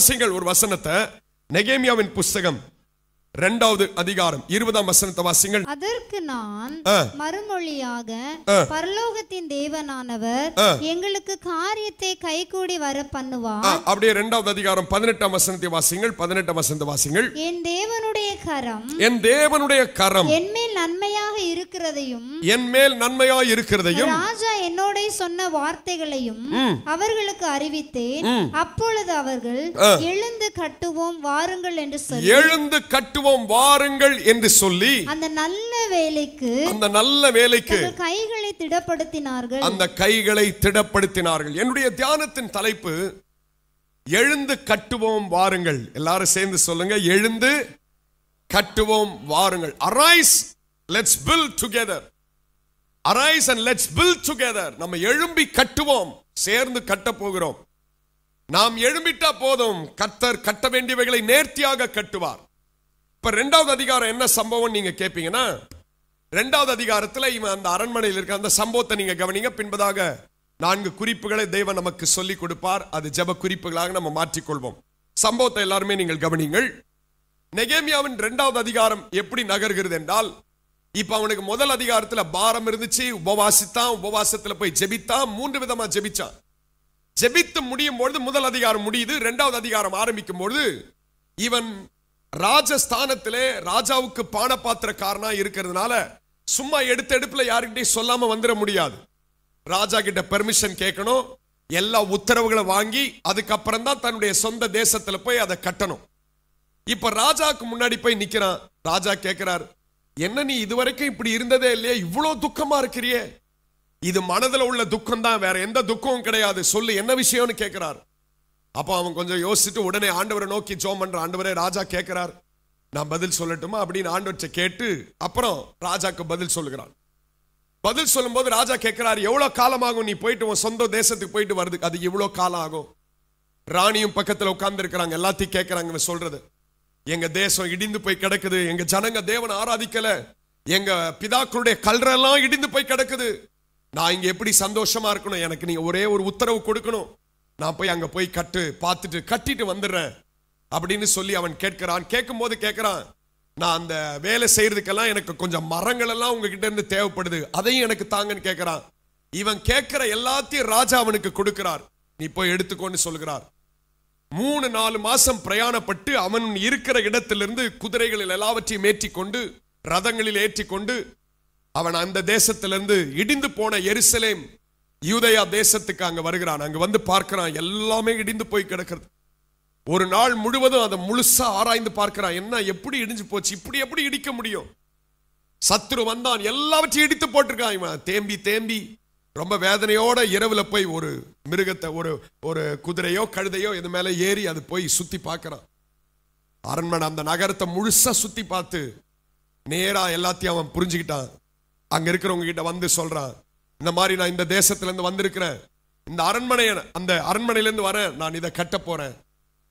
வாசிங்கள் ஒரு வசனத்தை. நெகேமியாவின் புஸ்தகம். இரண்டாவது அதிகாரம் இருபதாம் வசனத்தை வாசிங்கள். அதற்கு நான். மறுமொழியாக. பரலோகத்தின் தேவனானவர். எங்களுக்கு காரியத்தை கைகூடி வர பண்ணுவார் அப்படியே இரண்டாவது அதிகாரம் பதினெட்டாம் வசனத்தை வாசிங்கள் பதினெட்டாம் வசனத்தை வாசிங்கள். என் தேவனுடைய கரம் என் தேவனுடைய கரம் என்மேல் நன்மையாக இருக்கிறதையும் என் மேல் நன்மையாய் இருக்கிறதையும் ராஜா என்னோட சொன்ன வார்த்தைகளையும் அவர்களுக்கு அறிவித்தேன். அப்பொழுது அவர்கள் எழுந்து கட்டுவோம் வாருங்கள் என்று சொல்லி எழுந்து கட்டுவோம் வாருங்கள் என்று சொல்லி அந்த நல்ல வேலைக்கு அந்த நல்ல வேலைக்கு கைகளை திடப்படுத்தினார்கள். அந்த கைகளை திடப்படுத்தினார்கள். என்னுடைய தியானத்தின் தலைப்பு எழுந்து கட்டுவோம் வாருங்கள். எல்லாரும் சேர்ந்து சொல்லுங்க எழுந்து கட்டுவோம் வாருங்கள். Arise let's build together arise and let's build together நம்ம எழும்பி கட்டுவோம் சேர்ந்து கட்ட போகிறோம். நாம் எழும்பிட்டா போதும் கத்தர் கட்ட வேண்டியவைகளை நேர்த்தியாக கட்டுவார். இப்ப ரெண்டாவது அதிகாரம் என்ன சம்பவம் நீங்க கேட்பீங்கன்னா ரெண்டாவது அதிகாரத்துல இவன் அந்த அரண்மனையில் இருக்க அந்த சம்பவத்தை நீங்க கவனிங்க. பின்பதாக நான்கு குறிப்புகளை தேவன் நமக்கு சொல்லி கொடுப்பார். அது ஜெப குறிப்புகளாக நம்ம மாற்றிக்கொள்வோம். சம்பவத்தை எல்லாருமே நீங்கள் கவனிங்கள் நெகேமியாவின் இரண்டாவது அதிகாரம் எப்படி நகர்கிறது என்றால் இப்ப அவனுக்கு முதல் அதிகாரத்துல பாரம் இருந்துச்சு உபவாசித்தான் உபவாசத்துல போய் ஜெபித்தான் மூன்று விதமா ஜெபிச்சான். ஜெபித்து முடியும் பொழுது முதல் அதிகாரம் முடியுது இரண்டாவது அதிகாரம் ஆரம்பிக்கும் பொழுது இவன் ராஜஸ்தானத்திலே ராஜாவுக்கு பானபாத்திரக்காரனா இருக்கிறதுனால சும்மா எடுத்த எடுப்புல யாருக்கிட்டையும் சொல்லாம வந்துட முடியாது. ராஜா கிட்ட பெர்மிஷன் கேட்கணும். எல்லா உத்தரவுகளை வாங்கி அதுக்கப்புறம் தான் தன்னுடைய சொந்த தேசத்துல போய் அதை கட்டணும். இப்ப ராஜாவுக்கு முன்னாடி போய் நிக்கிறான். ராஜா கேட்கிறார் என்ன நீ இதுவரைக்கும் இப்படி இருந்ததே இல்லையே? இவ்வளவு துக்கமா இருக்கிறியே. இது மனதில் உள்ள துக்கம் தான் வேற எந்த துக்கமும் கிடையாது. சொல்லு என்ன விஷயம்னு கேட்கிறார். அப்போ அவன் கொஞ்சம் யோசிச்சுட்டு உடனே ஆண்டவரை நோக்கி ஜோம் பண்ற ஆண்டவரே ராஜா கேட்கிறார் நான் பதில் சொல்லட்டுமா அப்படின்னு ஆண்டவற்றை கேட்டு அப்புறம் ராஜாக்கு பதில் சொல்லுகிறான். பதில் சொல்லும்போது ராஜா கேட்கிறார் எவ்வளோ காலமாகும்? நீ போயிட்டு உன் சொந்த தேசத்துக்கு போயிட்டு வர்றதுக்கு அது எவ்வளோ காலம் ஆகும்? ராணியும் பக்கத்தில் உட்கார்ந்து இருக்கிறாங்க எல்லாத்தையும் கேட்குறாங்க சொல்றது. எங்க தேசம் இடிந்து போய் கிடக்குது. எங்க ஜனங்க தேவன் ஆராதிக்கல. எங்க பிதாக்களுடைய கல்றெல்லாம் இடிந்து போய் கிடக்குது. நான் இங்க எப்படி சந்தோஷமா இருக்கணும்? எனக்கு நீங்க ஒரே ஒரு உத்தரவு கொடுக்கணும். நான் போய் அங்கே போய் கட்டு பார்த்துட்டு கட்டிட்டு வந்துடுறேன் அப்படின்னு சொல்லி அவன் கேட்கிறான். கேட்கும்போது கேட்குறான் நான் அந்த வேலை செய்யறதுக்கெல்லாம் எனக்கு கொஞ்சம் மரங்கள் எல்லாம் உங்ககிட்ட இருந்து தேவைப்படுது அதையும் எனக்கு தாங்கன்னு கேட்கிறான். இவன் கேட்கிற எல்லாத்தையும் ராஜா அவனுக்கு கொடுக்கிறார். நீ போய் எடுத்துக்கோன்னு சொல்கிறார். மூணு நாலு மாசம் பிரயாணப்பட்டு அவன் இருக்கிற இடத்திலிருந்து குதிரைகளில் எல்லாவற்றையும் ஏற்றிக்கொண்டு ரதங்களில் ஏற்றிக்கொண்டு அவன் அந்த தேசத்திலிருந்து இடிந்து போன எருசலேம் யூதயா தேசத்துக்கு அங்க வருகிறான். அங்க வந்து பார்க்கிறான். எல்லாமே இடிந்து போய் கிடக்கிறது. ஒரு நாள் முழுவதும் அதை முழுசா ஆராய்ந்து பார்க்கிறான். என்ன எப்படி இடிஞ்சு போச்சு? இப்படி எப்படி இடிக்க முடியும்? சத்துரு வந்தான். எல்லாவற்றையும் இடித்து போட்டிருக்கான் இவன். தேம்பி தேம்பி ரொம்ப வேதனையோட இரவுல போய் ஒரு மிருகத்தை ஒரு ஒரு குதிரையோ கழுதையோ இது மேல ஏறி அது போய் சுத்தி பார்க்கறான். அரண்மனை அந்த நகரத்தை முழுசா சுத்தி பார்த்து நேரா எல்லாத்தையும் அவன் புரிஞ்சுக்கிட்டான். அங்க இருக்கிறவங்க கிட்ட வந்து சொல்றான். இந்த மாதிரி நான் இந்த தேசத்துலேருந்து வந்திருக்கிறேன். இந்த அரண்மனை அந்த அரண்மனையிலேருந்து வரேன் நான் இதை கட்ட போறேன்.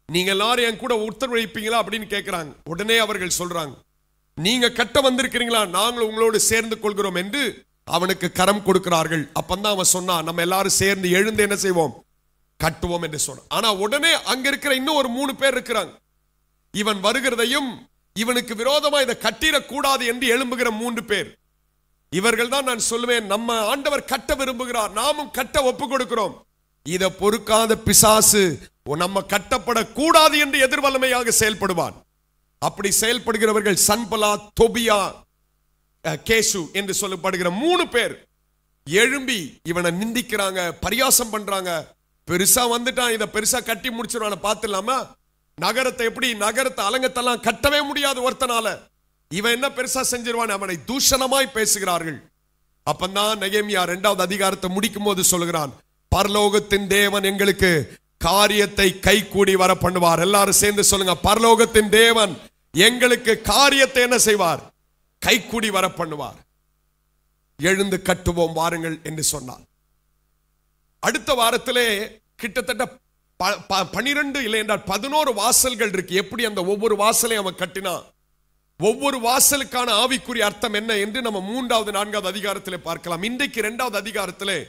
நீங்க எல்லாரும் என் கூட உத்தரவளிப்பீங்களா அப்படின்னு கேட்கிறாங்க உடனே அவர்கள் சொல்றாங்க நீங்க கட்ட வந்திருக்கிறீங்களா? நாங்களும் உங்களோடு சேர்ந்து கொள்கிறோம் என்று அவனுக்கு கரம் கொடுக்கிறார்கள். அப்பந்தான் அவன் சொன்னான் நம்ம எல்லாரும் சேர்ந்து எழுந்து என்ன செய்வோம்? கட்டுவோம் என்று சொன்னான். ஆனா உடனே அங்க இருக்கிற இன்னும் ஒரு மூணு பேர் இருக்கிறாங்க. இவன் வருகிறதையும் இவனுக்கு விரோதமா இதை கட்டிடக்கூடாது என்று எழும்புகிற மூன்று பேர். இவர்கள் தான் நான் சொல்லுவேன் நம்ம ஆண்டவர் கட்ட விரும்புகிறார் நாமும் கட்ட ஒப்பு கொடுக்கிறோம் இதை பொறுக்காத பிசாசு நம்ம கட்டப்படக்கூடாது என்று எதிர்வல்லமையாக செயல்படுவான். அப்படி செயல்படுகிறவர்கள் சன்பலா தொபியா கேசு என்று சொல்லப்படுகிற மூணு பேர் எழும்பி இவனை நிந்திக்கிறாங்க பரியாசம் பண்றாங்க. பெருசா வந்துட்டான் இதை பெருசா கட்டி முடிச்சிருவான பார்த்துலாமா நகரத்தை எப்படி நகரத்தை அலங்கத்தெல்லாம் கட்டவே முடியாது ஒருத்தனால. இவன் என்ன பெருசா செஞ்சிருவான்? அவனை தூஷணமாய் பேசுகிறார்கள். அப்பந்தான் நெகேமியா இரண்டாவது அதிகாரத்தை முடிக்கும் போது சொல்கிறான் பரலோகத்தின் தேவன் எங்களுக்கு காரியத்தை கை கூடி வர பண்ணுவார் எல்லாரும் சேர்ந்து சொல்லுங்க பரலோகத்தின் தேவன் எங்களுக்கு காரியத்தை என்ன செய்வார்? கை கூடி வர பண்ணுவார் எழுந்து கட்டுவோம் வாருங்கள் என்று சொன்னார் அடுத்த வாரத்திலே கிட்டத்தட்ட ப- ப- பனிரெண்டு இல்லை என்றால் பதினோரு வாசல்கள் இருக்கு. எப்படி அந்த ஒவ்வொரு வாசலையும் அவன் கட்டினான்? ஒவ்வொரு வாசலுக்கான ஆவிக்குரிய அர்த்தம் என்ன என்று நம்ம மூன்றாவது நான்காவது அதிகாரத்திலே பார்க்கலாம். இன்றைக்கு இரண்டாவது அதிகாரத்திலே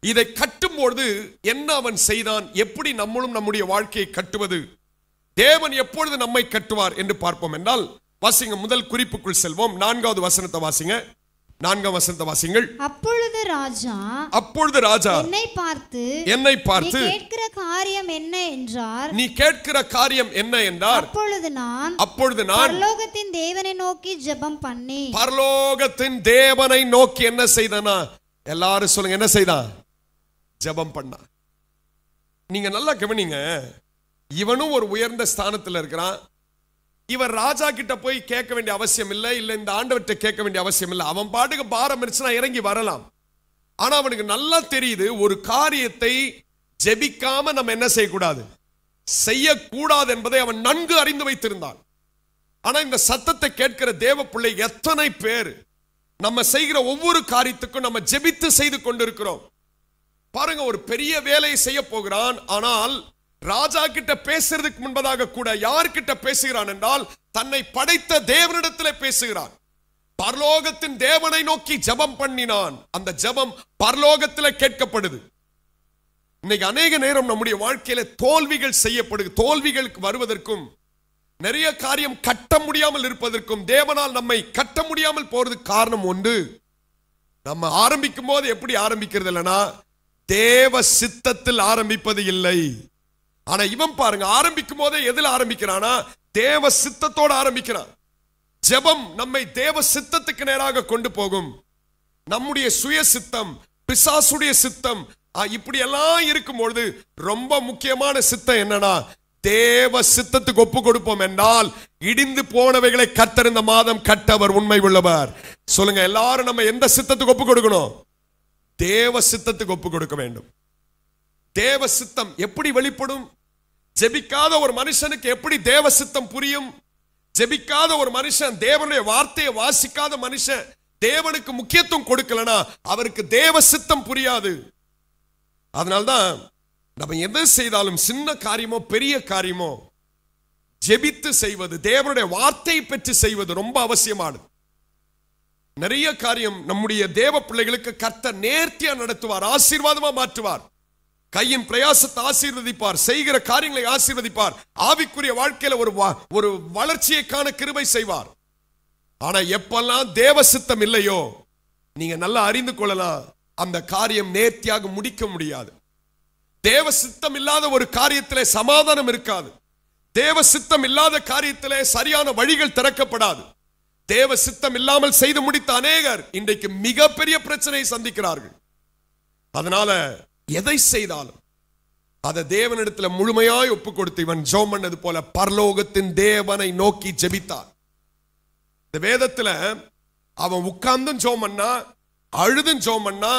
இதை கட்டும்பொழுது என்ன அவன் செய்தான்? எப்படி நம்மளும் நம்முடைய வாழ்க்கையை கட்டுவது? தேவன் எப்பொழுது நம்மை கட்டுவார் என்று பார்ப்போம். என்றால் வாசிங்க முதல் குறிப்புக்குள் செல்வோம். நான்காவது வசனத்தை வாசிங்க. நான்காம் வசனத்தை வாசிங்கள் அப்பொழுது ராஜா அப்பொழுது ராஜா என்னை பார்த்து என்னை பார்த்து கேட்கிற காரியம் என்ன என்றார்? நீ கேட்கிற காரியம் என்ன என்றார்? அப்பொழுது நான் அப்பொழுது நான் பரலோகத்தின் தேவனை நோக்கி ஜெபம் பண்ணி பரலோகத்தின் தேவனை நோக்கி என்ன செய்தனா? எல்லாரும் சொல்லுங்க என்ன செய்தான் ஜெபம் பண்ணா. நீங்க நல்லா கவனிங்க இவனும் ஒரு உயர்ந்த ஸ்தானத்துல இருக்கிறான். இவர் ராஜா கிட்ட போய் கேட்க வேண்டிய அவசியம் இல்லை இல்லை இந்த ஆண்டவர்கிட்ட கேட்க வேண்டிய அவசியம் இல்லை. அவன் பாட்டுக்கு பாரம் இருந்துச்சுன்னா இறங்கி வரலாம். ஆனா அவனுக்கு நல்லா தெரியுது ஒரு காரியத்தை ஜெபிக்காம நம்ம என்ன செய்யக்கூடாது? செய்யக்கூடாது என்பதை அவன் நன்கு அறிந்து வைத்திருந்தான். ஆனா இந்த சத்தத்தை கேட்கிற தேவ பிள்ளை எத்தனை பேர் நம்ம செய்கிற ஒவ்வொரு காரியத்துக்கும் நம்ம ஜெபித்து செய்து கொண்டிருக்கிறோம். பாருங்க ஒரு பெரிய வேலையை செய்ய போகிறான் ஆனால் ராஜா கிட்ட பேசுறதுக்கு முன்பதாக கூட யார்கிட்ட பேசுகிறான் என்றால் தன்னை படைத்த தேவனிடத்தில் பேசுகிறான். பரலோகத்தின் தேவனை நோக்கி ஜெபம் பண்ணினான். அந்த ஜெபம் பரலோகத்தில் கேட்கப்படுது. இன்னைக்கு அநேக நேரம் நம்முடைய வாழ்க்கையில தோல்விகள் செய்யப்படுது. தோல்விகளுக்கு வருவதற்கும் நிறைய காரியம் கட்ட முடியாமல் இருப்பதற்கும் தேவனால் நம்மை கட்ட முடியாமல் போறதுக்கு காரணம் ஒன்று நம்ம ஆரம்பிக்கும் போது எப்படி ஆரம்பிக்கிறது இல்லைன்னா தேவ சித்தத்தில் ஆரம்பிப்பது இல்லை. ஆனா இவன் பாருங்க ஆரம்பிக்கும் போதே எதில் ஆரம்பிக்கிறானா தேவ சித்தத்தோட ஆரம்பிக்கிறான். ஜெபம் நம்மை தேவ சித்தத்துக்கு நேராக கொண்டு போகும். நம்முடைய சுய சித்தம் பிசாசுடைய சித்தம் இப்படி எல்லாம் இருக்கும்பொழுது ரொம்ப முக்கியமான சித்தம் என்னன்னா தேவ சித்தத்துக்கு ஒப்பு கொடுப்போம் என்றால் இடிந்து போனவைகளை கத்தறிந்த மாதம் கட்டவர் உண்மை உள்ளவர். சொல்லுங்க எல்லாரும் நம்ம எந்த சித்தத்துக்கு ஒப்பு கொடுக்கணும்? தேவ சித்தத்துக்கு ஒப்பு கொடுக்க வேண்டும். தேவ சித்தம் எப்படி வெளிப்படும்? ஜெபிக்காத ஒரு மனுஷனுக்கு எப்படி தேவ சித்தம் புரியும்? ஜெபிக்காத ஒரு மனுஷன் தேவனுடைய வார்த்தையை வாசிக்காத மனுஷன் தேவனுக்கு முக்கியத்துவம் கொடுக்கலனா அவருக்கு தேவ சித்தம் புரியாது. அதனால்தான் நம்ம எதை செய்தாலும் சின்ன காரியமோ பெரிய காரியமோ ஜெபித்து செய்வது தேவனுடைய வார்த்தையை பெற்று செய்வது ரொம்ப அவசியமானது. நிறைய காரியம் நம்முடைய தேவ பிள்ளைகளுக்கு கர்த்த நேர்த்தியா நடத்துவார் ஆசீர்வாதமா மாற்றுவார். கையின் பிரயாசத்தை ஆசீர்வதிப்பார் செய்கிற காரியங்களை ஆசீர்வதிப்பார். ஆவிக்குரிய வாழ்க்கையில ஒரு ஒரு வளர்ச்சியை காண கிருபை செய்வார். ஆனா எப்பெல்லாம் தேவ சித்தம் இல்லையோ நீங்க நல்லா அறிந்து கொள்ளலாம் அந்த காரியம் நேர்த்தியாக முடிக்க முடியாது. தேவ சித்தம் இல்லாத ஒரு காரியத்திலே சமாதானம் இருக்காது. தேவ சித்தம் இல்லாத காரியத்திலே சரியான வழிகள் திறக்கப்படாது. தேவ சித்தம் இல்லாமல் செய்து முடித்த அநேகர் இன்றைக்கு மிகப்பெரிய பிரச்சனையை சந்திக்கிறார்கள். அதனால எதை செய்தாலும் அதை தேவனிடத்துல முழுமையாய் ஒப்பு கொடுத்து இவன் ஜோம் பண்ணது போல பரலோகத்தின் தேவனை நோக்கி ஜெபித்தார் இந்த வேதத்துல அவன் உட்கார்ந்தும் ஜோம் பண்ணா அழுதும் ஜோம் பண்ணா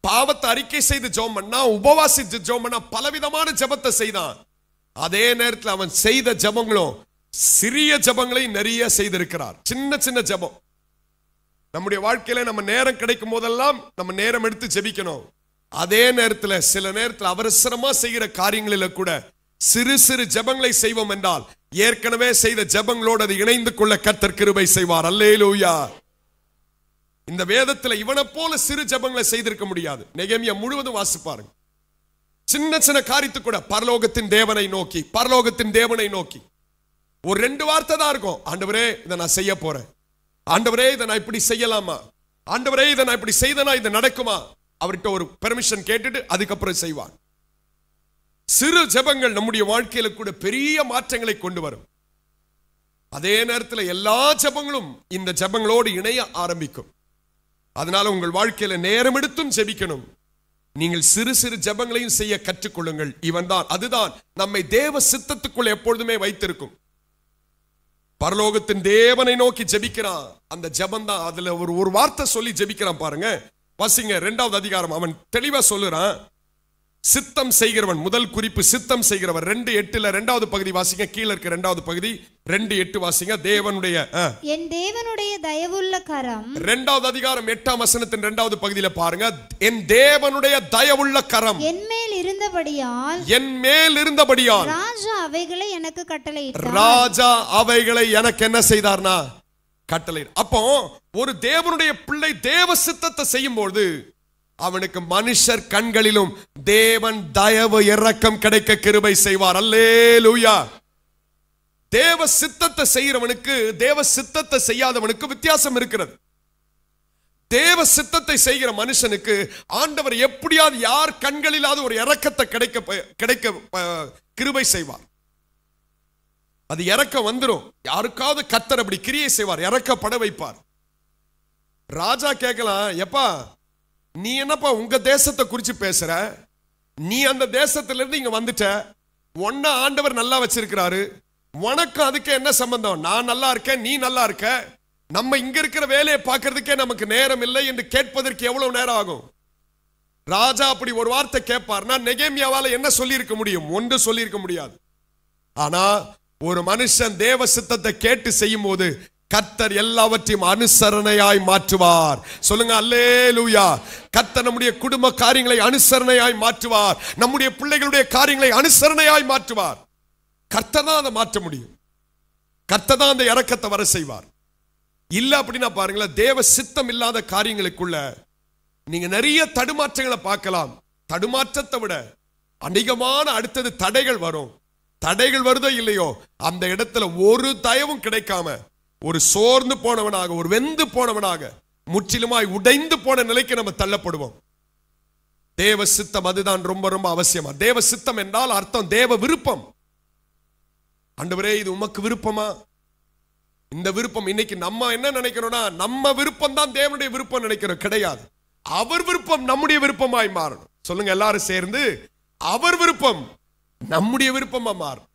பாவத்தை அறிக்கை செய்து ஜோம் பண்ணா உபவாசித்து ஜோம் பண்ணா பலவிதமான ஜெபத்தை செய்தான். அதே நேரத்தில் அவன் செய்த ஜெபங்களும் சிறிய ஜபங்களை நிறைய செய்திருக்கிறார். சின்ன சின்ன ஜெபம். நம்முடைய வாழ்க்கையில நம்ம நேரம் கிடைக்கும் போதெல்லாம் நம்ம நேரம் எடுத்து ஜெபிக்கணும். அதே நேரத்துல சில நேரத்துல அவசரமா செய்கிற காரியங்களில கூட சிறு சிறு ஜெபங்களை செய்வோம் என்றால் ஏற்கனவே செய்த ஜெபங்களோடு அது இணைந்து கொள்ள கத்தர் கிருபை செய்வார். அல்லேலூயா. இந்த வேதத்துல இவனை போல சிறு ஜெபங்களை செய்திருக்க முடியாது. நெகமியா முழுவதும் வாசிப்பாருங்க. சின்ன சின்ன காரியத்துக்கு கூட பரலோகத்தின் தேவனை நோக்கி பரலோகத்தின் தேவனை நோக்கி. ஒரு ரெண்டு வார்த்தை தான் இருக்கும். ஆண்டவரே இதை நான் செய்ய போறேன். ஆண்டவரே இதை நான் இப்படி செய்யலாமா? ஆண்டவரே இதை நான் இப்படி செய்தனா இது நடக்குமா? அவர்கிட்ட ஒரு பெர்மிஷன் கேட்டுட்டு அதுக்கப்புறம் செய்வான் சிறு ஜெபங்கள் நம்முடைய வாழ்க்கையில கூட பெரிய மாற்றங்களை கொண்டு வரும். அதே நேரத்தில் எல்லா ஜெபங்களும் இந்த ஜெபங்களோடு இணைய ஆரம்பிக்கும். அதனால உங்கள் வாழ்க்கையில நேரம் எடுத்தும் ஜெபிக்கணும். நீங்கள் சிறு சிறு ஜெபங்களையும் செய்ய கற்றுக்கொள்ளுங்கள். இவன் தான் அதுதான் நம்மை தேவ சித்தத்துக்குள் எப்பொழுதுமே வைத்திருக்கும். பரலோகத்தின் தேவனை நோக்கி ஜெபிக்கிறான். அந்த ஜெபம் தான் அதுல ஒரு ஒரு வார்த்தை சொல்லி ஜெபிக்கிறான் பாருங்க. வாசிங்க ரெண்டாவது அதிகாரம் அவன் தெளிவா சொல்லுறான். சித்தம் செய்கிறவன் முதல் குறிப்பு சித்தம் செய்கிறவன் ரெண்டு எட்டுல ரெண்டாவது பகுதி வாசிங்க கீழே இருக்க ரெண்டாவது பகுதி. ரெண்டு எட்டு வாசிங்க தேவனுடைய. என் தேவனுடைய தயவுள்ள கரம். ரெண்டாவது அதிகாரம் எட்டாம் வசனத்தின் ரெண்டாவது பகுதியில பாருங்க. என் தேவனுடைய தயவுள்ள கரம். என் மேல் இருந்தபடியால் என் மேல் இருந்தபடியால் ராஜா அவைகளை எனக்கு கட்டளையிட்டார். ராஜா அவைகளை எனக்கு என்ன செய்தார்னா கட்டளை அப்போ ஒரு தேவனுடைய பிள்ளை தேவ சித்தத்தை செய்யும்போது அவனுக்கு மனுஷர் கண்களிலும் தேவன் தயவு இறக்கம் கிடைக்க கிருபை செய்வார். அல்லேலூயா. தேவ சித்தத்தை செய்கிறவனுக்கு தேவ சித்தத்தை செய்யாதவனுக்கு வித்தியாசம் இருக்கிறது. தேவ சித்தத்தை செய்கிற மனுஷனுக்கு ஆண்டவர் எப்படியாவது யார் கண்களிலாவது ஒரு இறக்கத்தை கிடைக்க கிடைக்க கிருபை செய்வார். அது இறக்க வந்துடும் யாருக்காவது கத்தர் அப்படி கிரியை செய்வார் இறக்கப்பட வைப்பார். ராஜா கேட்கலாம் எப்பா நீ என்னப்பா உங்க தேசத்தை குறித்து பேசுற? நீ அந்த தேசத்திலிருந்து இங்க வந்துட்ட. உன்ன ஆண்டவர் நல்லா வச்சிருக்கிறாரு. உனக்கு அதுக்கு என்ன சம்பந்தம்? நான் நல்லா இருக்கேன் நீ நல்லா இருக்க. நம்ம இங்க இருக்கிற வேலையை பார்க்கறதுக்கே நமக்கு நேரம் இல்லை என்று கேட்பதற்கு எவ்வளவு நேரம் ஆகும்? ராஜா அப்படி ஒரு வார்த்தை கேட்பார்னா நெகேமியாவால என்ன சொல்லியிருக்க முடியும்? ஒன்று சொல்லியிருக்க முடியாது. ஆனா ஒரு மனுஷன் தேவ சித்தத்தை கேட்டு செய்யும் போது கத்தர் எல்லாவற்றையும் அனுசரணையாய் மாற்றுவார். சொல்லுங்க அல்லேலூயா. கத்தர் நம்முடைய குடும்ப காரியங்களை அனுசரணையாய் மாற்றுவார். நம்முடைய பிள்ளைகளுடைய காரியங்களை அனுசரணையாய் மாற்றுவார். கர்த்தர் தான் அதை மாற்ற முடியும். கர்த்தர் தான் அந்த இறக்கத்தை வர செய்வார். இல்லை அப்படின்னா பாருங்களேன் தேவ சித்தம் இல்லாத காரியங்களுக்குள்ள நீங்க நிறைய தடுமாற்றங்களை பார்க்கலாம். தடுமாற்றத்தை விட அநேகமான அடுத்தது தடைகள் வரும். தடைகள் வருதோ இல்லையோ அந்த இடத்துல ஒரு தயவும் கிடைக்காம ஒரு சோர்ந்து போனவனாக ஒரு வெந்து போனவனாக முற்றிலுமாய் உடைந்து போன நிலைக்கு நம்ம தள்ளப்படுவோம். தேவ சித்தம் அதுதான் ரொம்ப ரொம்ப அவசியமா? தேவ சித்தம் என்றால் அர்த்தம் தேவ விருப்பம். அண்டவரே இது உமக்கு விருப்பமா? இந்த விருப்பம் இன்னைக்கு நம்ம என்ன நினைக்கிறோம்னா நம்ம விருப்பம் தான் தேவனுடைய விருப்பம் நினைக்கிறோம். கிடையாது. அவர் விருப்பம் நம்முடைய விருப்பமாய் மாறணும். சொல்லுங்க எல்லாரும் சேர்ந்து அவர் விருப்பம் நம்முடைய விருப்பமா மாறும்.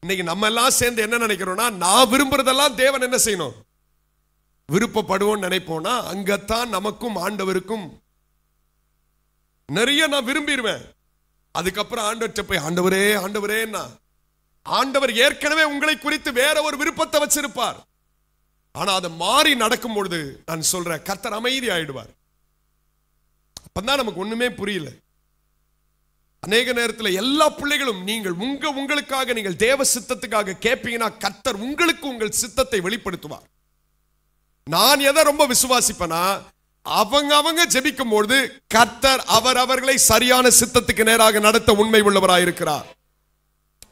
இன்னைக்கு நம்ம எல்லாம் சேர்ந்து என்ன நினைக்கிறோம்னா நான் விரும்புறதெல்லாம் தேவன் என்ன செய்யணும்? விருப்பப்படுவோம் நினைப்போம்னா அங்கத்தான் நமக்கும் ஆண்டவருக்கும் நிறைய நான் விரும்பிடுவேன். அதுக்கப்புறம் ஆண்டவர்கிட்ட போய் ஆண்டவரே ஆண்டவரேன்னா ஆண்டவர் ஏற்கனவே உங்களை குறித்து வேற ஒரு விருப்பத்தை வச்சிருப்பார். ஆனா அது மாறி நடக்கும் பொழுது நான் சொல்றேன் கர்த்தர் அமைதி ஆயிடுவார் அப்பதான் நமக்கு ஒண்ணுமே புரியல. அநேக நேரத்தில் எல்லா பிள்ளைகளும் நீங்கள் உங்க உங்களுக்காக நீங்கள் தேவ சித்தத்துக்காக கேட்பீங்கன்னா கத்தர் உங்களுக்கு உங்கள் சித்தத்தை வெளிப்படுத்துவார். நான் எதை ரொம்ப விசுவாசிப்பேனா அவங்க அவங்க ஜெபிக்கும் பொழுது கர்த்தர் அவர் அவர்களை சரியான சித்தத்துக்கு நேராக நடத்த உண்மை உள்ளவராயிருக்கிறார்.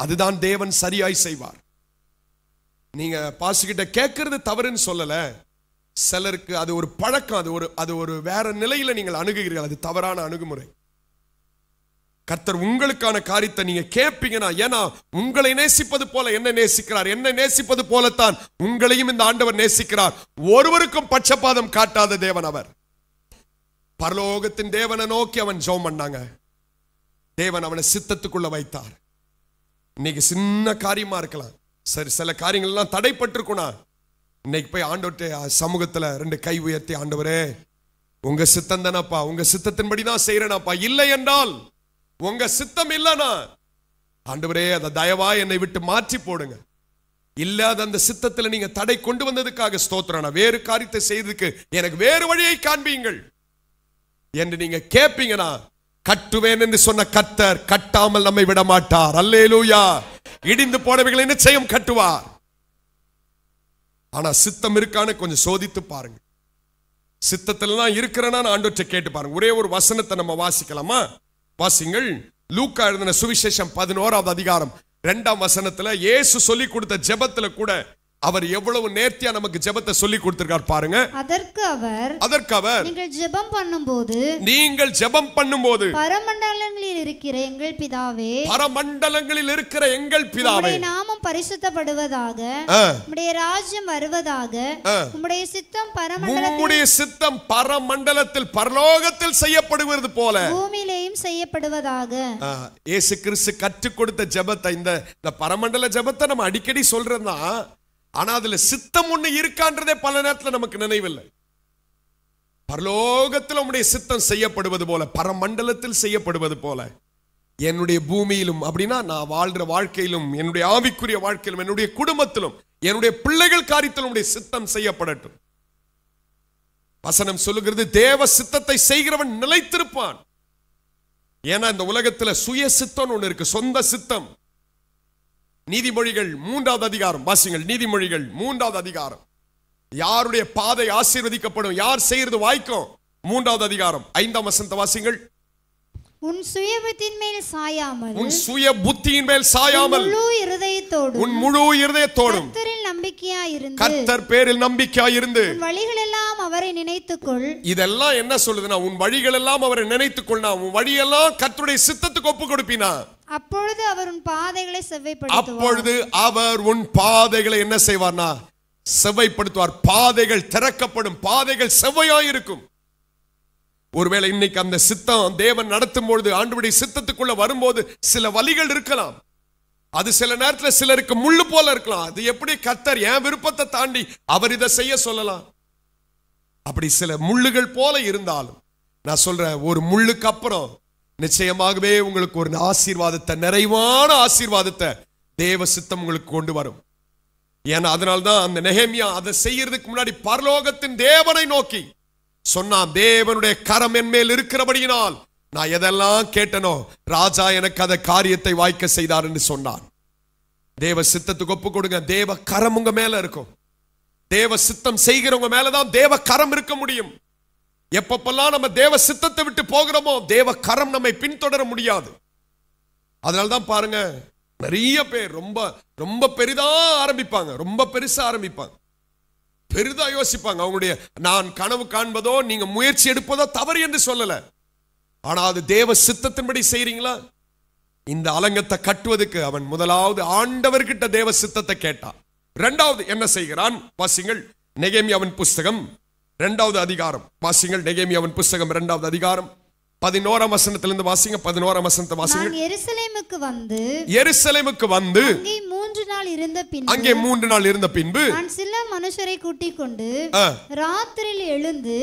அதுதான் தேவன் சரியாய் செய்வார். நீங்க பாசுகிட்ட கேட்கறது தவறுன்னு சொல்லல. சிலருக்கு அது ஒரு பழக்கம் அது ஒரு அது ஒரு வேற நிலையில நீங்கள் அணுகுகிறீர்கள். அது தவறான அணுகுமுறை. கர்த்தர் உங்களுக்கான காரியத்தை நீங்க கேட்பீங்கன்னா ஏன்னா உங்களை நேசிப்பது போல என்ன நேசிக்கிறார். என்ன நேசிப்பது போலத்தான் உங்களையும் இந்த ஆண்டவர் நேசிக்கிறார். ஒருவருக்கும் பட்சபாதம் காட்டாத தேவன் அவர். பரலோகத்தின் தேவனை நோக்கி அவன் ஜோம் பண்ணாங்க. தேவன் அவனை சித்தத்துக்குள்ள வைத்தார். இன்னைக்கு சின்ன காரியமா இருக்கலாம். சரி சில காரியங்கள்லாம் தடைப்பட்டிருக்கும்னா இன்னைக்கு போய் ஆண்டவர்கிட்ட சமூகத்துல ரெண்டு கை உயர்த்தி ஆண்டவரே உங்க சித்தம் தானப்பா உங்க சித்தத்தின்படி தான் செய்யறேனாப்பா இல்லை என்றால் உங்க சித்தம் இல்லைனா ஆண்டவரே அதை தயவா என்னை விட்டு மாற்றி போடுங்க. இல்லாத அந்த சித்தத்துல நீங்க தடை கொண்டு வந்ததுக்காக ஸ்தோத்திரம். வேறு காரியத்தை செய்ததுக்கு எனக்கு வேறு வழியை காண்பீங்கள். என்று நீங்க கேட்பீங்கன்னா கட்டுவேன் என்று சொன்ன கத்தர் கட்டாமல் நம்மை விட மாட்டார் அல்லேலூயா. இடிந்து போனவைகளை நிச்சயம் கட்டுவார். ஆனா சித்தம் இருக்கான்னு கொஞ்சம் சோதித்து பாருங்க. சித்தத்துல தான் இருக்கிறேன்னா ஆண்டோற்றை கேட்டு பாருங்க. ஒரே ஒரு வசனத்தை நம்ம வாசிக்கலாமா? வாசிங்கள். லூக்கா எழுதின சுவிசேஷம் பதினோராவது அதிகாரம். ரெண்டாம் வசனத்துல இயேசு சொல்லி கொடுத்த ஜெபத்துல கூட அவர் எவ்வளவு நேர்த்தியா நமக்கு ஜெபத்தை சொல்லி கொடுத்திருக்கார் பாருங்க. அதற்கு அவர் அதற்கு அவர் நீங்கள் ஜெபம் பண்ணும்போது நீங்கள் ஜெபம் பண்ணும்போது பரமண்டலங்களில் இருக்கிற எங்கள் பிதாவே பரமண்டலங்களில் இருக்கிற எங்கள் பிதாவே நாமம் பரிசுத்தப்படுவதாக உம்முடைய ராஜ்யம் வருவதாக. உம்முடைய சித்தம் பரமண்டலத்தில் உம்முடைய சித்தம் பரமண்டலத்தில் பரலோகத்தில் செய்யப்படுவது போல. பூமியிலேயும் செய்யப்படுவதாக. இயேசு கிறிஸ்து கற்றுக் கொடுத்த ஜெபத்தை இந்த இந்த பரமண்டல ஜெபத்தை நம்ம அடிக்கடி சொல்றதுதான் ஆனா அதுல சித்தம் ஒண்ணு இருக்கான்றதே பல நேரத்துல நமக்கு நினைவில்லை. பரலோகத்தில் உங்களுடைய சித்தம் செய்யப்படுவது போல பரமண்டலத்தில் செய்யப்படுவது போல என்னுடைய பூமியிலும் அப்படின்னா நான் வாழ்ற வாழ்க்கையிலும் என்னுடைய ஆவிக்குரிய வாழ்க்கையிலும் என்னுடைய குடும்பத்திலும் என்னுடைய பிள்ளைகள் காரியத்திலும் உடைய சித்தம் செய்யப்படட்டும். வசனம் சொல்லுகிறது தேவ சித்தத்தை செய்கிறவன் நிலைத்திருப்பான். ஏன்னா இந்த உலகத்துல சுய சித்தம் ஒண்ணு இருக்கு சொந்த சித்தம். நீதிமொழிகள் மூன்றாவது அதிகாரம். வாசிங்கள் நீதிமொழிகள் மூன்றாவது அதிகாரம். யாருடைய பாதை ஆசீர்வதிக்கப்படும்? யார் செய்யறது வாய்க்கும்? மூன்றாவது அதிகாரம். ஐந்தாம் வசந்த வாசிங்கள் உன் சுயபத்தின் மேல் சாயாமல் உன் சுய புத்தியின் மேல் சாயாமல் முழு இருதயத்தோடும் உன் முழு இருதயத்தோடும் கர்த்தரில் நம்பிக்கையா இருந்து கர்த்தர் பேரில் நம்பிக்கையாயிருந்து உன் வழிகளெல்லாம் அவரை நினைத்துக்கொள். இதெல்லாம் என்ன சொல்லுதுன்னா உன் வழிகள் எல்லாம் அவரை நினைத்துக் கொள்ளா உன் வழியெல்லாம் கர்த்தருடைய சித்தத்துக்கு ஒப்பு கொடுப்பினா. அப்பொழுது அவர் உன் பாதைகளை செவ்வைப்படுத்துவார். அப்பொழுது அவர் உன் பாதைகளை என்ன செய்வார்னா செவ்வைப்படுத்துவார். பாதைகள் திறக்கப்படும் பாதைகள் செவ்வையாய் இருக்கும் ஒருவேளை இன்னைக்கு அந்த சித்தம் தேவன் நடத்தும் பொழுது ஆண்டுபடி சித்தத்துக்குள்ள வரும்போது சில வழிகள் இருக்கலாம். அது சில நேரத்துல சிலருக்கு முள்ளு போல இருக்கலாம். அது எப்படி கத்தர் என் விருப்பத்தை தாண்டி அவர் இதை செய்ய சொல்லலாம்? அப்படி சில முள்ளுகள் போல இருந்தாலும் நான் சொல்றேன் ஒரு முள்ளுக்கு அப்புறம் நிச்சயமாகவே உங்களுக்கு ஒரு ஆசீர்வாதத்தை நிறைவான ஆசீர்வாதத்தை தேவ சித்தம் உங்களுக்கு கொண்டு வரும். ஏன்னா அதனால்தான் அந்த நெஹேமியா அதை செய்யறதுக்கு முன்னாடி பரலோகத்தின் தேவனை நோக்கி சொன்னான் தேவனுடைய கரம் என் மேல் இருக்கிறபடியினால் நான் எதெல்லாம் கேட்டனோ ராஜா எனக்கு அதை காரியத்தை வாய்க்க செய்தார் என்று சொன்னான். தேவ சித்தத்துக்கு ஒப்பு கொடுங்க தேவ கரம் உங்க மேல இருக்கும். தேவ சித்தம் செய்கிறவங்க மேலதான் தேவ கரம் இருக்க முடியும். எப்பப்பெல்லாம் நம்ம தேவ சித்தத்தை விட்டு போகிறோமோ தேவ கரம் நம்மை பின்தொடர முடியாது. அதனால்தான் பாருங்க நிறைய பேர் ரொம்ப ரொம்ப பெரிதா ஆரம்பிப்பாங்க ரொம்ப பெருசா ஆரம்பிப்பாங்க. பெரிதா யோசிப்பாங்க அவங்களுடைய நான் கனவு காண்பதோ நீங்க முயற்சி எடுப்பதோ தவறு என்று சொல்லல. ஆனா அது தேவ சித்தத்தின்படி செய்றீங்களா? இந்த அலங்கத்தை கட்டுவதற்கு அவன் முதலாவது ஆண்டவர்கிட்ட தேவ சித்தத்தை கேட்டான். இரண்டாவது என்ன செய்கிறான்? வாசிங்கள். நெகேமியாவின் புஸ்தகம் இரண்டாவது அதிகாரம். வாசிங்கள். நெகேமியாவின் புஸ்தகம் இரண்டாவது அதிகாரம். பதினோராம் வசனத்திலிருந்து வாசிங்க. பதினோராம் வசனத்தை வாசிங்க எருசலேமுக்கு வந்து எருசலேமுக்கு வந்து மூன்று நாள் இருந்த பின் அங்கே மூன்று நாள் இருந்த பின்பு நான் சில மனுஷரை கூட்டிக் கொண்டு ராத்திரியில் எழுந்து.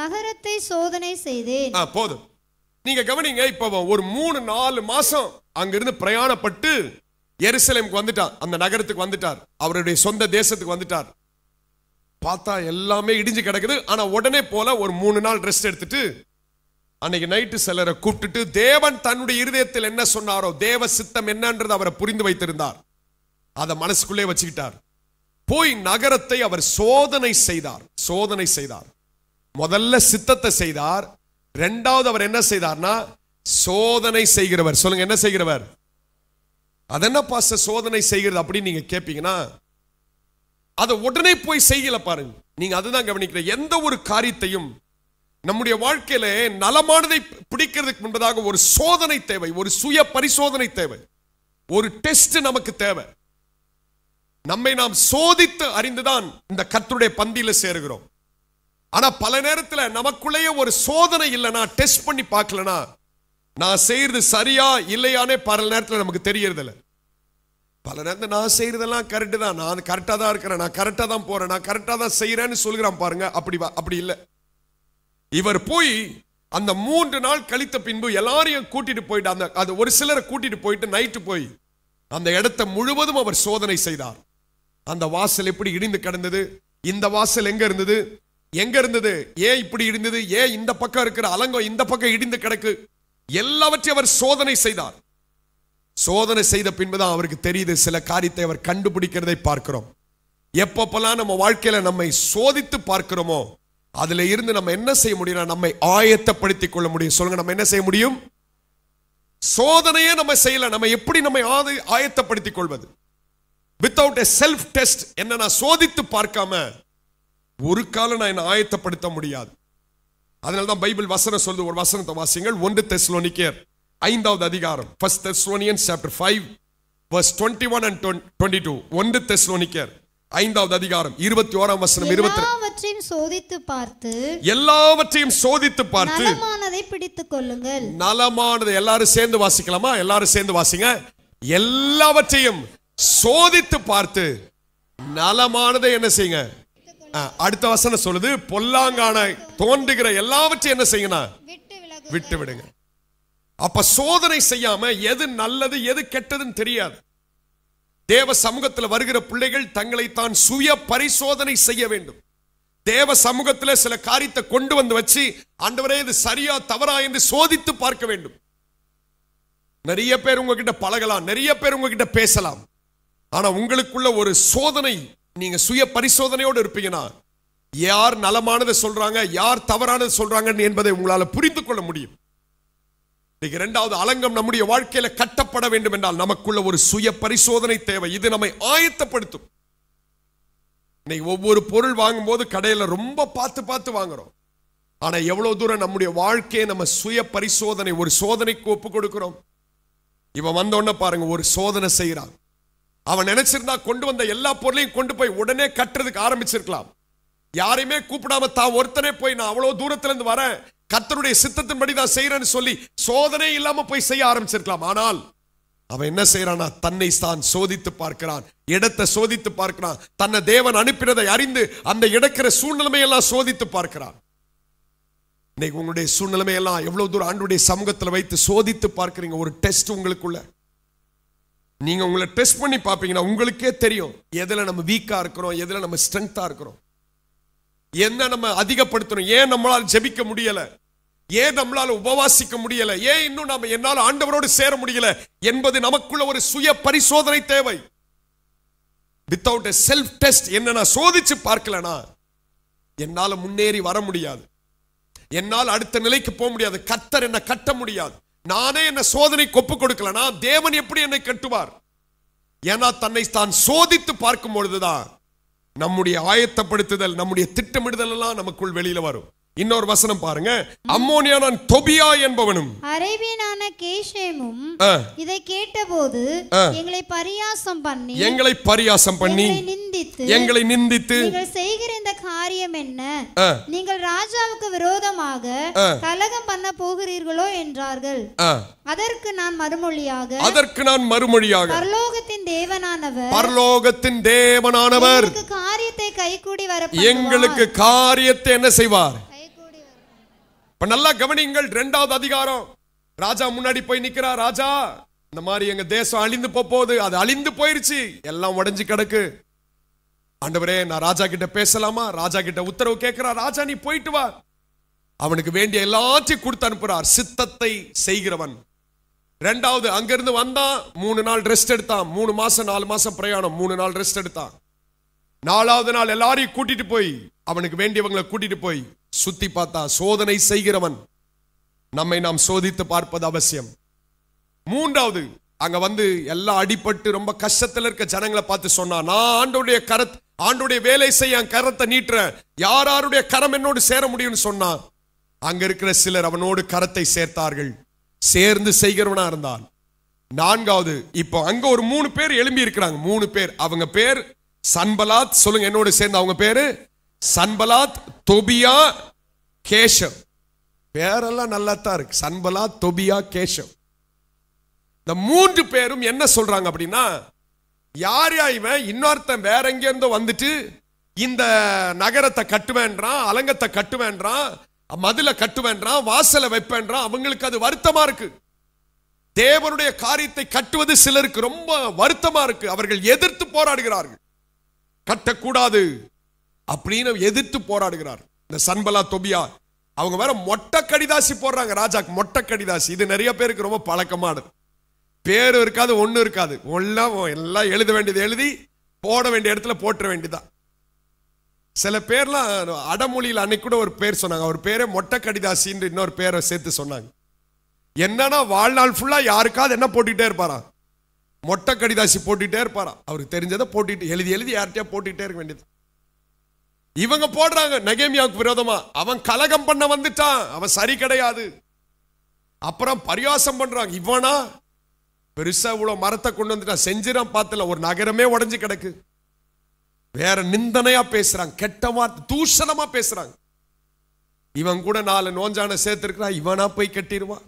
நகரத்தை சோதனை செய்தேன். போதும். நீங்க கவனிங்க இப்ப ஒரு மூணு நாலு மாசம் அங்கிருந்து பிரயாணப்பட்டு எருசலேமுக்கு வந்துட்டார். அந்த நகரத்துக்கு வந்துட்டார். அவருடைய சொந்த தேசத்துக்கு வந்துட்டார். பார்த்தா எல்லாமே இடிஞ்சு கிடக்குது. ஆனா உடனே போல ஒரு மூணு நாள் ரெஸ்ட் எடுத்துட்டு அன்னைக்கு நைட்டு சிலரை கூப்பிட்டுட்டு தேவன் தன்னுடைய இருதயத்தில் என்ன சொன்னாரோ தேவ சித்தம் என்னன்றது அவரை புரிந்து வைத்திருந்தார். அதை மனசுக்குள்ளே வச்சுக்கிட்டார். போய் நகரத்தை அவர் சோதனை செய்தார். சோதனை செய்தார். முதல்ல சித்தத்தை செய்தார். ரெண்டாவது அவர் என்ன செய்தார்னா சோதனை செய்கிறவர். சொல்லுங்க என்ன செய்கிறவர்? அதென்ன பாச சோதனை செய்கிறது அப்படின்னு நீங்க கேட்பீங்கன்னா அதை உடனே போய் செய்யல பாருங்க. நீங்க அதுதான் கவனிக்கிற. எந்த ஒரு காரியத்தையும் நம்முடைய வாழ்க்கையில நலமானதை பிடிக்கிறதுக்கு முன்பதாக ஒரு சோதனை தேவை ஒரு சுய பரிசோதனை தேவை. ஒரு டெஸ்ட் நமக்கு தேவை. நம்மை நாம் சோதித்து அறிந்துதான் இந்த கத்துடைய பந்தியில சேருகிறோம். ஆனா பல நேரத்தில் நமக்குள்ளேயே ஒரு சோதனை இல்லைனா டெஸ்ட் பண்ணி பார்க்கலனா நான் செய்யறது சரியா இல்லையானே பல நேரத்தில் நமக்கு தெரியறதில்ல. பல நேரத்தில் நான் செய்யறதெல்லாம் கரெக்டு தான். நான் கரெக்டாக தான் இருக்கிறேன். நான் கரெக்டாக தான் போறேன். நான் கரெக்டாக தான் செய்யறேன்னு சொல்கிறான் பாருங்க. அப்படி வா- அப்படி இல்லை. இவர் போய் அந்த மூன்று நாள் கழித்த பின்பு எல்லாரையும் கூட்டிட்டு போயிட்டு அந்த அது ஒரு சிலரை கூட்டிட்டு போயிட்டு நைட்டு போய் அந்த இடத்த முழுவதும் அவர் சோதனை செய்தார். அந்த வாசல் எப்படி இடிந்து கிடந்தது? இந்த வாசல் எங்க இருந்தது? எங்க இருந்தது? ஏன் இப்படி இருந்தது ஏன் இந்த பக்கம் இருக்கிற அலங்கம் இந்த பக்கம் இடிந்து கிடக்கு? எல்லாவற்றையும் அவர் சோதனை செய்தார். சோதனை செய்த பின்புதான் அவருக்கு தெரியுது சில காரியத்தை அவர் கண்டுபிடிக்கிறதை பார்க்கிறோம். எப்பப்பெல்லாம் நம்ம வாழ்க்கையில நம்மை சோதித்து பார்க்கிறோமோ அதுல இருந்து நம்ம என்ன செய்ய முடியும் நம்மை ஆயத்தப்படுத்திக் கொள்ள முடியும். சொல்லுங்க நம்ம என்ன செய்ய முடியும்? சோதனையே நம்ம செய்யல. நம்ம எப்படி நம்மை ஆயத்தப்படுத்திக் கொள்வது? வித்தவுட் எ செல்ஃப் டெஸ்ட் என்ன நான் சோதித்து பார்க்காம ஒரு காலம் நான் என்னை ஆயத்தப்படுத்த முடியாது. அதனால தான் பைபிள் வசனம் சொல்லுது ஒரு வசனத்தை வாசிங்கள் ஒன்று தெஸ்லோனிக்கேர் ஐந்தாவது அதிகாரம். First Thessalonian chapter five verse twenty one and twenty two ஒன்று தெஸ்லோனிக்கேர் ஐந்தாவது அதிகாரம் இருபத்தி ஓராம் வசனம் இருபத்தி எல்லாவற்றையும் சோதித்து பார்த்து எல்லாவற்றையும் சோதித்து பார்த்து நலமானதை பிடித்துக் கொள்ளுங்கள். நலமானது எல்லாரும் சேர்ந்து வாசிக்கலாமா? எல்லாரும் சேர்ந்து வாசிங்க. எல்லாவற்றையும் சோதித்து பார்த்து நலமானதை என்ன செய்யுங்க? அடுத்த வசனம் சொல்லுது பொல்லாங்கான தோன்றுகிற எல்லாவற்றையும் என்ன செய்யணும் விட்டு விடுங்க. அப்ப சோதனை செய்யாம எது நல்லது எது கெட்டதுன்னு தெரியாது. தேவ சமூகத்தில் வருகிற பிள்ளைகள் தங்களை தான் சுய பரிசோதனை செய்ய வேண்டும். தேவ சமூகத்தில் சில காரியத்தை கொண்டு வந்து வச்சு ஆண்டவரே இது சரியா தவறா என்று சோதித்து பார்க்க வேண்டும். நிறைய பேர் உங்ககிட்ட பழகலாம் நிறைய பேர் உங்ககிட்ட பேசலாம். ஆனா உங்களுக்குள்ள ஒரு சோதனை நீங்க சுய பரிசோதனையோடு இருப்பீங்கன்னா யார் நலமானதை சொல்றாங்க யார் தவறானது சொல்றாங்க என்பதை உங்களால புரிந்து கொள்ள முடியும். இன்னைக்கு இரண்டாவது அலங்கம் நம்முடைய வாழ்க்கையில கட்டப்பட வேண்டும் என்றால் நமக்குள்ள ஒரு சுய பரிசோதனை தேவை. இது நம்மை ஆயத்தப்படுத்தும். இன்னைக்கு ஒவ்வொரு பொருள் வாங்கும்போது கடையில ரொம்ப பார்த்து பார்த்து வாங்குறோம். ஆனா எவ்வளவு தூரம் நம்முடைய வாழ்க்கையை நம்ம சுய பரிசோதனை ஒரு சோதனைக்கு ஒப்பு கொடுக்கிறோம். இவன் வந்த உடனே பாருங்க ஒரு சோதனை செய்யறான் அவன் நினைச்சிருந்தா கொண்டு வந்த எல்லா பொருளையும் கொண்டு போய் உடனே கட்டுறதுக்கு ஆரம்பிச்சிருக்கலாம். யாரையுமே கூப்பிடாம தான் ஒருத்தனே போய் நான் அவ்வளவு தூரத்துல இருந்து வரேன் கத்தருடைய சித்தத்தின்படி தான் செய்யறேன்னு சொல்லி சோதனை இல்லாம போய் செய்ய ஆரம்பிச்சிருக்கலாம். ஆனால் அவன் என்ன செய்யறானா தன்னை தான் சோதித்து பார்க்கிறான் இடத்தை சோதித்து பார்க்கிறான் தன்னை தேவன் அனுப்பினதை அறிந்து அந்த இடக்கிற சூழ்நிலைமையெல்லாம் சோதித்து பார்க்கிறான். இன்னைக்கு உங்களுடைய சூழ்நிலைமையெல்லாம் எவ்வளவு தூரம் ஆண்டுடைய சமூகத்துல வைத்து சோதித்து பார்க்கிறீங்க ஒரு டெஸ்ட் உங்களுக்குள்ள. நீங்க உங்களை டெஸ்ட் பண்ணி பார்ப்பீங்கன்னா உங்களுக்கே தெரியும் எதுல நம்ம வீக்கா இருக்கிறோம் எதுல நம்ம ஸ்ட்ரென்த்தா இருக்கிறோம். என்ன நம்ம அதிகப்படுத்தணும் ஏன் நம்மளால் ஜெபிக்க முடியல ஏன் நம்மளால உபவாசிக்க முடியல ஏன் இன்னும் நம்ம என்னால் ஆண்டவரோடு சேர முடியல என்பது நமக்குள்ள ஒரு சுய பரிசோதனை தேவை. வித்தவுட் செல்ஃப் டெஸ்ட் என்ன நான் சோதிச்சு பார்க்கலனா என்னால் முன்னேறி வர முடியாது. என்னால் அடுத்த நிலைக்கு போக முடியாது. கத்தர் என்ன கட்ட முடியாது. நானே என்ன சோதனை கொப்பு கொடுக்கலனா தேவன் எப்படி என்னை கட்டுவார்? ஏன்னா தன்னை தான் சோதித்து பார்க்கும் பொழுதுதான் நம்முடைய ஆயத்தப்படுத்துதல் நம்முடைய திட்டமிடுதல் எல்லாம் நமக்குள் வெளியில வரும். இன்னொரு வசனம் பாருங்க. அம்மோனியானான் தொபியா என்பவனும் அரேபியனான கேஷேமும் இதை கேட்டபோது எங்களை பரியாசம் பண்ணி எங்களை பரியாசம் பண்ணி நிந்தித்து எங்களை நிந்தித்து நீங்கள் செய்கிற இந்த காரியம் என்ன? நீங்கள் ராஜாவுக்கு விரோதமாக கலகம் பண்ண போகிறீர்களோ என்றார்கள். அதற்கு நான் மறுமொழியாக அதற்கு நான் மறுமொழியாக பரலோகத்தின் தேவனானவர் பரலோகத்தின் தேவனானவர் காரியத்தை கைகூடி வர எங்களுக்கு காரியத்தை என்ன செய்வார்? இப்ப நல்லா கவனிங்கள் இரண்டாவது அதிகாரம். ராஜா முன்னாடி போய் நிக்கிறா ராஜா இந்த மாதிரி எங்க தேசம் அழிந்து போகுது அது அழிந்து போயிருச்சு எல்லாம் உடஞ்சி கிடக்கு. ஆண்டவரே நான் ராஜா கிட்ட பேசலாமா? ராஜா கிட்ட உத்தரவு கேட்கிறா ராஜா நீ போயிட்டு வா. அவனுக்கு வேண்டிய எல்லாத்தையும் கொடுத்து அனுப்புறார் சித்தத்தை செய்கிறவன். ரெண்டாவது அங்கிருந்து வந்தான் மூணு நாள் ரெஸ்ட் எடுத்தான். மூணு மாசம் நாலு மாசம் பிரயாணம் மூணு நாள் ரெஸ்ட் எடுத்தான். நாலாவது நாள் எல்லாரையும் கூட்டிட்டு போய் அவனுக்கு வேண்டியவங்களை கூட்டிட்டு போய் சுத்தி பார்த்தா சோதனை செய்கிறவன். நம்மை நாம் சோதித்து பார்ப்பது அவசியம். மூன்றாவது அங்க வந்து எல்லாம் அடிபட்டு ரொம்ப கஷ்டத்துல இருக்க ஜனங்களை பார்த்து சொன்னா நான் ஆண்டோடைய கரத் ஆண்டோடைய வேலை செய்ய கரத்தை நீட்டுறேன் யார் யாருடைய கரம் என்னோடு சேர முடியும்னு சொன்னா அங்க இருக்கிற சிலர் அவனோடு கரத்தை சேர்த்தார்கள். சேர்ந்து செய்கிறவனா இருந்தான். நான்காவது இப்போ அங்க ஒரு மூணு பேர் எழும்பி இருக்கிறாங்க மூணு பேர். அவங்க பேர் சன்பலாத் சொல்லுங்க என்னோட சேர்ந்து அவங்க பேரு? சன்பலாத் தொபியா கேஷவ் பேரெல்லாம் நல்லா தான் இருக்கு. சன்பலாத் தொபியா கேஷவ் இந்த மூன்று பேரும் என்ன சொல்றாங்க அப்படின்னா யார் யா இவன்? இன்னொருத்தன் வேற எங்கேருந்தோ வந்துட்டு இந்த நகரத்தை கட்டுவேன்றான் அலங்கத்தை கட்டுவேன்றான் மதுல கட்டுவேன்றான் வாசலை வைப்பேன்றான். அவங்களுக்கு அது வருத்தமா இருக்கு. தேவனுடைய காரியத்தை கட்டுவது சிலருக்கு ரொம்ப வருத்தமா இருக்கு. அவர்கள் எதிர்த்து போராடுகிறார்கள். கட்டக்கூடாது. அப்படின்னு எதிர்த்து போராடுகிறார். இந்த சன்பலா தொபியா அவங்க வேற மொட்டை கடிதாசி போடுறாங்க ராஜாக்கு மொட்டை கடிதாசி. இது நிறைய பேருக்கு ரொம்ப பழக்கமானது. பேரும் இருக்காது ஒன்றும் இருக்காது. எல்லாம் எல்லாம் எழுத வேண்டியது எழுதி போட வேண்டிய இடத்துல போட்டுற வேண்டியதான் சில பேர்லாம் அடமொழியில் அன்னைக்கு கூட ஒரு பேர் சொன்னாங்க. அவர் பேரே மொட்டை கடிதாசின்னு இன்னொரு பேரை சேர்த்து சொன்னாங்க. என்னன்னா வாழ்நாள் ஃபுல்லாக யாருக்காவது என்ன போட்டுக்கிட்டே இருப்பாராம்? மொட்டை கடிதாசி போட்டுக்கிட்டே இருப்பாராம். அவருக்கு தெரிஞ்சதை போட்டுட்டு எழுதி எழுதி யார்கிட்டயா போட்டுக்கிட்டே இருக்க வேண்டியது. இவங்க போடுறாங்க நகேமியாவுக்கு விரோதமா. அவன் கலகம் பண்ண வந்துட்டான். அவன் சரி கிடையாது. அப்புறம் பரியாசம் பண்றாங்க. இவனா? பெருசா இவ்வளவு மரத்தை கொண்டு வந்துட்டான். செஞ்சிடான் பார்த்தல. ஒரு நகரமே உடஞ்சு கிடக்கு. வேற நிந்தனையா பேசுறாங்க. கெட்ட வார்த்தை தூஷணமா பேசுறாங்க. இவன் கூட நாலு நோஞ்சான சேர்த்திருக்கிறான் இவனா போய் கட்டிடுவான்.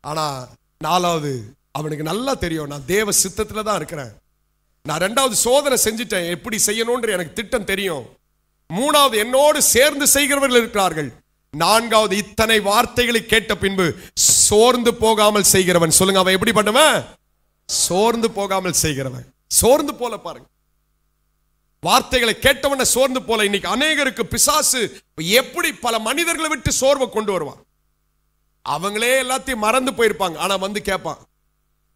ஆனா நாலாவது அவனுக்கு நல்லா தெரியும். நான் தேவ சித்தத்துல தான் இருக்கிறேன். நான் ரெண்டாவது சோதனை செஞ்சுட்டேன். எப்படி செய்யணும்ன்ற எனக்கு திட்டம் தெரியும். மூணாவது என்னோடு சேர்ந்து செய்கிறவர்கள் இருக்கிறார்கள். நான்காவது இத்தனை வார்த்தைகளை கேட்ட பின்பு சோர்ந்து போகாமல் செய்கிறவன். சொல்லுங்க அவன் எப்படி பண்ணுவன்? சோர்ந்து போகாமல் செய்கிறவன். சோர்ந்து போல பாருங்க. வார்த்தைகளை கேட்டவன சோர்ந்து போல. இன்னைக்கு அநேகருக்கு பிசாசு எப்படி பல மனிதர்களை விட்டு சோர்வை கொண்டு வருவான். அவங்களே எல்லாத்தையும் மறந்து போயிருப்பாங்க. ஆனா வந்து கேட்பான்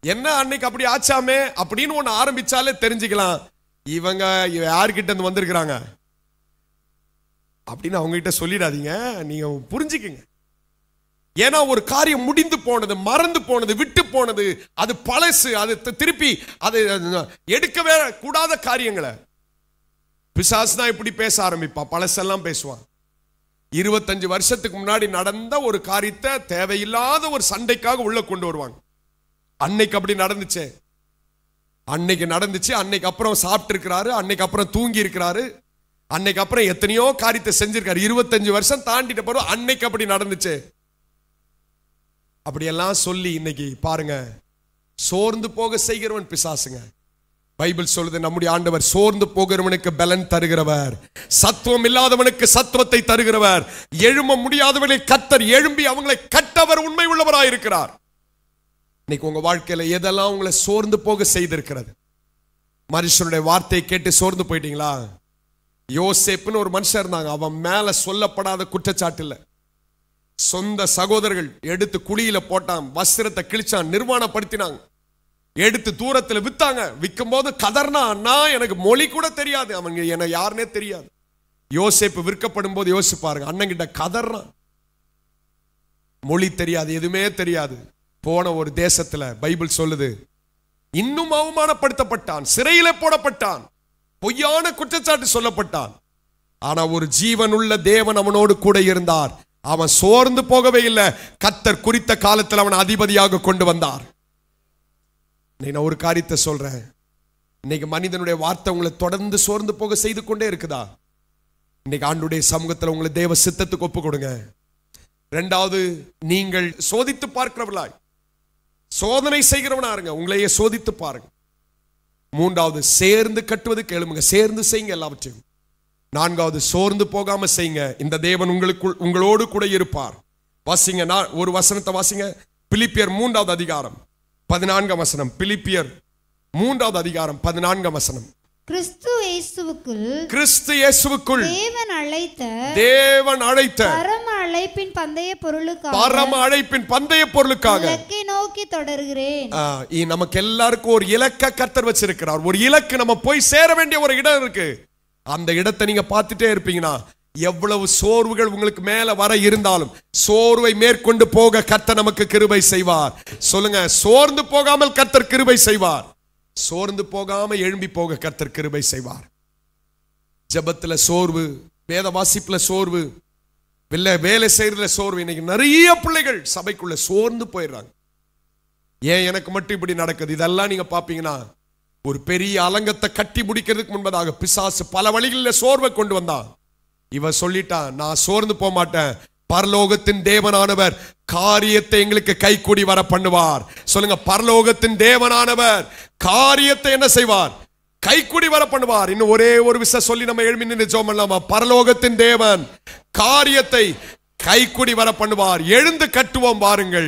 என்ன அன்னைக்கு அப்படி ஆச்சாமே? அப்படின்னு ஒன்று ஆரம்பிச்சாலே தெரிஞ்சுக்கலாம். இவங்க யார்கிட்ட இருந்து வந்திருக்கிறாங்க? அப்படின்னு அவங்ககிட்ட சொல்லிடாதீங்க. நீங்க புரிஞ்சுக்குங்க. ஏன்னா ஒரு காரியம் முடிந்து போனது மறந்து போனது விட்டு போனது அது பழசு அது திருப்பி அது எடுக்கவே கூடாத காரியங்களை. பிசாசு தான் இப்படி பேச ஆரம்பிப்பா. பழசெல்லாம் பேசுவான். இருபத்தஞ்சு வருஷத்துக்கு முன்னாடி நடந்த ஒரு காரியத்தை தேவையில்லாத ஒரு சண்டைக்காக உள்ள கொண்டு வருவாங்க. அன்னைக்கு அப்படி நடந்துச்சே. அன்னைக்கு நடந்துச்சு அன்னைக்கு அப்புறம் சாப்பிட்டு இருக்கிறாரு அன்னைக்கு அப்புறம் தூங்கி இருக்கிறாரு அன்னைக்கு அப்புறம் எத்தனையோ காரியத்தை செஞ்சிருக்காரு. இருபத்தஞ்சு வருஷம் தாண்டிட்ட பிறகு அன்னைக்கு அப்படி நடந்துச்சு. அப்படியெல்லாம் சொல்லி இன்னைக்கு பாருங்க. சோர்ந்து போக செய்கிறவன் பிசாசுங்க. பைபிள் சொல்லுது நம்முடைய ஆண்டவர் சோர்ந்து போகிறவனுக்கு பலன் தருகிறவர். சத்துவம் இல்லாதவனுக்கு சத்துவத்தை தருகிறவர். எழும்ப முடியாதவனை கத்தர் எழும்பி அவங்களை கட்டவர் உண்மை உள்ளவராக இருக்கிறார் இன்னைக்கு உங்க வாழ்க்கையில எதெல்லாம் உங்களை சோர்ந்து போக செய்திருக்கிறது? மனுஷனுடைய வார்த்தையை கேட்டு சோர்ந்து போயிட்டீங்களா? யோசேப்புன்னு ஒரு மனுஷன் இருந்தாங்க. அவன் மேல சொல்லப்படாத குற்றச்சாட்டு இல்லை சொந்த சகோதரர்கள் எடுத்து குழியில போட்டான் வஸ்திரத்தை கிழிச்சான் நிர்வாணப்படுத்தினாங்க. எடுத்து தூரத்துல வித்தாங்க. விற்கும் போது கதர்னா அண்ணா எனக்கு மொழி கூட தெரியாது. அவங்க என்ன யாருன்னே தெரியாது. யோசேப்பு விற்கப்படும் போது யோசிப்பாருங்க அண்ணன் கிட்ட கதறான் மொழி தெரியாது எதுவுமே தெரியாது. போன ஒரு தேசத்துல பைபிள் சொல்லுது இன்னும் அவமானப்படுத்தப்பட்டான் சிறையில போடப்பட்டான். பொய்யான குற்றச்சாட்டு சொல்லப்பட்டான். ஆனா ஒரு ஜீவனுள்ள தேவன் அவனோடு கூட இருந்தார். அவன் சோர்ந்து போகவே இல்லை. கத்தர் குறித்த காலத்தில் அவன் அதிபதியாக கொண்டு வந்தார். நான் ஒரு காரியத்தை சொல்றேன். இன்னைக்கு மனிதனுடைய வார்த்தை உங்களை தொடர்ந்து சோர்ந்து போக செய்து கொண்டே இருக்குதா? இன்னைக்கு ஆண்டுடைய சமூகத்தில் உங்களை தேவ சித்தத்துக்கு ஒப்பு கொடுங்க. ரெண்டாவது நீங்கள் சோதித்து பார்க்கிறவர்களாய். சோதனை செய்கிறவனா இருங்க. உங்களையே சோதித்து பாருங்க. மூன்றாவது சேர்ந்து கட்டுவது கேளுங்க சேர்ந்து செய்யுங்க எல்லாவற்றையும். நான்காவது சோர்ந்து போகாம செய்யுங்க. இந்த தேவன் உங்களுக்குள் உங்களோடு கூட இருப்பார். வாசிங்க நான் ஒரு வசனத்தை வாசிங்க. பிலிப்பியர் மூன்றாவது அதிகாரம். பதினான்காம் வசனம். பிலிப்பியர் மூன்றாவது அதிகாரம். பதினான்காம் வசனம். கிறிஸ்து இயேசுவுக்குள் கிறிஸ்து இயேசுவுக்குள் தேவன் அழைத்த தேவன் அழைத்த பரம அழைப்பின் பந்தய பொருளுக்காக பரம அழைப்பின் பந்தய பொருளுக்காக. இலக்கை நோக்கி தொடர்கிறேன். நமக்கு எல்லாருக்கும் ஒரு இலக்க கர்த்தர் வச்சிருக்கிறார். ஒரு இலக்கு நம்ம போய் சேர வேண்டிய ஒரு இடம் இருக்கு. அந்த இடத்தை நீங்க பார்த்துட்டே இருப்பீங்கன்னா எவ்வளவு சோர்வுகள் உங்களுக்கு மேல வர இருந்தாலும் சோர்வை மேற்கொண்டு போக கர்த்தர் நமக்கு கிருபை செய்வார். சொல்லுங்க சோர்ந்து போகாமல் கர்த்தர் கிருபை செய்வார். சோர்ந்து போகாம எழும்பி போக கர்த்தர் கிருபை செய்வார். ஜெபத்துல சோர்வு வேத வாசிப்புல சோர்வு வெளில வேலை செய்யறதுல சோர்வு. இன்னைக்கு நிறைய பிள்ளைகள் சபைக்குள்ள சோர்ந்து போயிடுறாங்க. ஏன் எனக்கு மட்டும் இப்படி நடக்குது? இதெல்லாம் நீங்க பாப்பீங்கன்னா ஒரு பெரிய அலங்கத்தை கட்டி முடிக்கிறதுக்கு முன்பதாக பிசாசு பல வழிகளில் சோர்வை கொண்டு வந்தான். இவன் சொல்லிட்டான் நான் சோர்ந்து போக மாட்டேன் பரலோகத்தின் தேவனானவர் காரியத்தை எங்களுக்கு கைக்கூடி வர பண்ணுவார் சொல்லுங்க பரலோகத்தின் தேவனானவர் காரியத்தை என்ன செய்வார்? கைக்குடி வர பண்ணுவார் இன்னும் ஒரே ஒரு விஷயம் சொல்லி நம்ம எழுமி நின்று ஜோம் பண்ணலாமா? பரலோகத்தின் தேவன் காரியத்தை கைக்குடி வர பண்ணுவார் எழுந்து கட்டுவோம் பாருங்கள்